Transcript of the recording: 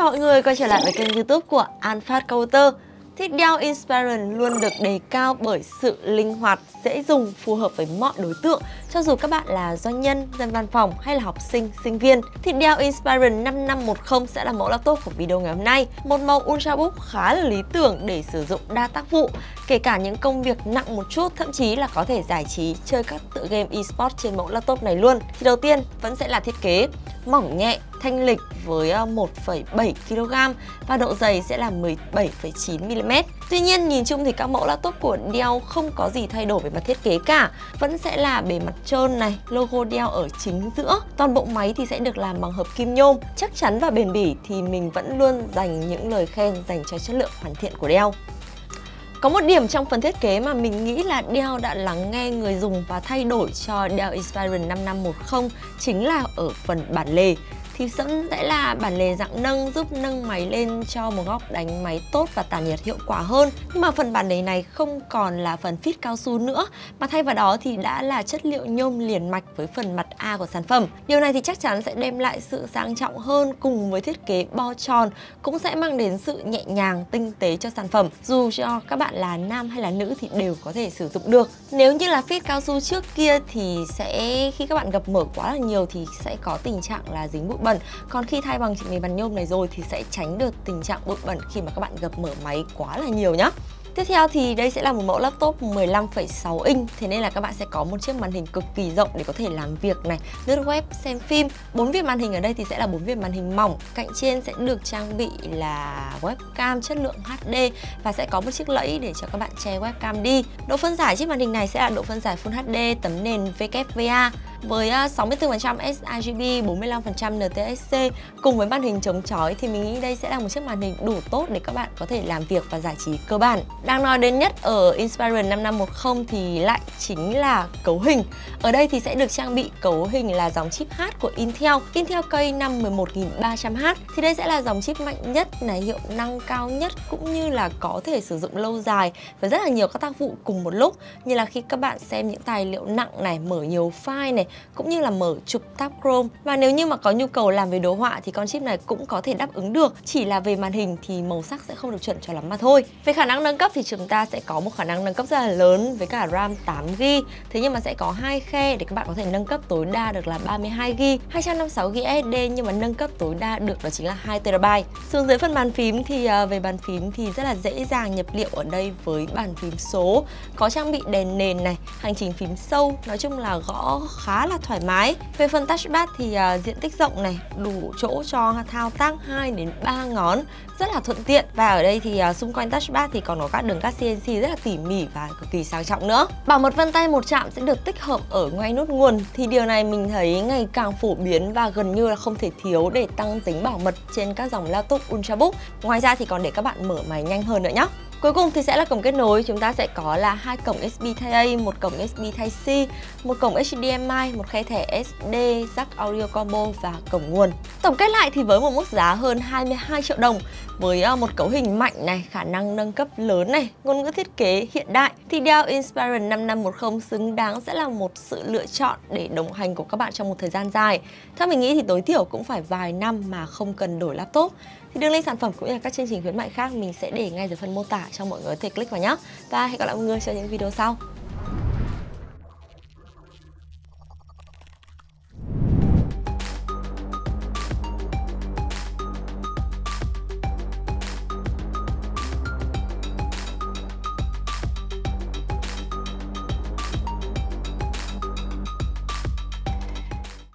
chào mọi người quay trở lại với kênh youtube của Alphard Counter Thiết đeo Inspiron luôn được đề cao bởi sự linh hoạt, dễ dùng, phù hợp với mọi đối tượng cho dù các bạn là doanh nhân, dân văn phòng hay là học sinh, sinh viên. Thì Dell Inspiron 5510 sẽ là mẫu laptop của video ngày hôm nay. Một màu Ultrabook khá là lý tưởng để sử dụng đa tác vụ, kể cả những công việc nặng một chút, thậm chí là có thể giải trí chơi các tựa game eSports trên mẫu laptop này luôn. Thì đầu tiên vẫn sẽ là thiết kế mỏng nhẹ, thanh lịch với ờ, 1,7 kg và độ dày sẽ là 17,9 mm. Tuy nhiên nhìn chung thì các mẫu laptop của Dell không có gì thay đổi về mặt thiết kế cả, vẫn sẽ là bề mặt trơn này, logo Dell ở chính giữa. Toàn bộ máy thì sẽ được làm bằng hợp kim nhôm, chắc chắn và bền bỉ thì mình vẫn luôn dành những lời khen dành cho chất lượng hoàn thiện của Dell. Có một điểm trong phần thiết kế mà mình nghĩ là Dell đã lắng nghe người dùng và thay đổi cho Dell Inspiron 5510 chính là ở phần bản lề thì sẵn sẽ là bản lề dạng nâng, giúp nâng máy lên cho một góc đánh máy tốt và tản nhiệt hiệu quả hơn. Nhưng mà phần bản lề này không còn là phần fit cao su nữa, mà thay vào đó thì đã là chất liệu nhôm liền mạch với phần mặt A của sản phẩm. Điều này thì chắc chắn sẽ đem lại sự sang trọng hơn cùng với thiết kế bo tròn, cũng sẽ mang đến sự nhẹ nhàng, tinh tế cho sản phẩm, dù cho các bạn là nam hay là nữ thì đều có thể sử dụng được. Nếu như là fit cao su trước kia thì sẽ, khi các bạn gập mở quá là nhiều thì sẽ có tình trạng là dính bụi bẩn bẩn. Còn khi thay bằng bề bàn nhôm này rồi thì sẽ tránh được tình trạng bụi bẩn khi mà các bạn gập mở máy quá là nhiều nhá. Tiếp theo thì đây sẽ là một mẫu laptop 15,6 inch. Thế nên là các bạn sẽ có một chiếc màn hình cực kỳ rộng để có thể làm việc này Lướt web, xem phim. Bốn viền màn hình ở đây thì sẽ là bốn viền màn hình mỏng. Cạnh trên sẽ được trang bị là webcam chất lượng HD Và sẽ có một chiếc lẫy để cho các bạn che webcam đi. Độ phân giải chiếc màn hình này sẽ là độ phân giải Full HD tấm nền WVA với 64% sRGB, 45% NTSC cùng với màn hình chống chói thì mình nghĩ đây sẽ là một chiếc màn hình đủ tốt để các bạn có thể làm việc và giải trí cơ bản. Đang nói đến nhất ở Inspiron 5510 thì lại chính là cấu hình. Ở đây thì sẽ được trang bị cấu hình là dòng chip H của Intel, Intel K5 11300H. Thì đây sẽ là dòng chip mạnh nhất này, hiệu năng cao nhất cũng như là có thể sử dụng lâu dài với rất là nhiều các tác vụ cùng một lúc như là khi các bạn xem những tài liệu nặng này, mở nhiều file này cũng như là mở chụp tab Chrome. Và nếu như mà có nhu cầu làm về đồ họa thì con chip này cũng có thể đáp ứng được, chỉ là về màn hình thì màu sắc sẽ không được chuẩn cho lắm mà thôi. Về khả năng nâng cấp thì chúng ta sẽ có một khả năng nâng cấp rất là lớn với cả RAM 8GB. Thế nhưng mà sẽ có hai khe để các bạn có thể nâng cấp tối đa được là 32GB, 256GB SSD nhưng mà nâng cấp tối đa được đó chính là 2TB. Xuống dưới phần bàn phím thì ờ, về bàn phím thì rất là dễ dàng nhập liệu ở đây với bàn phím số, có trang bị đèn nền này, hành trình phím sâu, nói chung là gõ khá là thoải mái. Về phần touchpad thì ờ, diện tích rộng này, đủ chỗ cho thao tác 2 đến 3 ngón, rất là thuận tiện. Và ở đây thì ờ, xung quanh touchpad thì còn có các đường cắt CNC rất là tỉ mỉ và cực kỳ sang trọng nữa. Bảo mật vân tay một chạm sẽ được tích hợp ở ngay nút nguồn thì điều này mình thấy ngày càng phổ biến và gần như là không thể thiếu để tăng tính bảo mật trên các dòng laptop Ultrabook. Ngoài ra thì còn để các bạn mở máy nhanh hơn nữa nhé. Cuối cùng thì sẽ là cổng kết nối, chúng ta sẽ có là hai cổng USB Type-A, một cổng USB Type-C, một cổng HDMI, một khe thẻ SD, jack audio combo và cổng nguồn. Tổng kết lại thì với một mức giá hơn 22 triệu đồng với ờ, một cấu hình mạnh này, khả năng nâng cấp lớn này, ngôn ngữ thiết kế hiện đại thì Dell Inspiron 5510 xứng đáng sẽ là một sự lựa chọn để đồng hành của các bạn trong một thời gian dài. Theo mình nghĩ thì tối thiểu cũng phải vài năm mà không cần đổi laptop. Thì đường link sản phẩm cũng như là các chương trình khuyến mại khác, mình sẽ để ngay dưới phần mô tả cho mọi người có thể click vào nhé. Và hẹn gặp lại mọi người trong những video sau.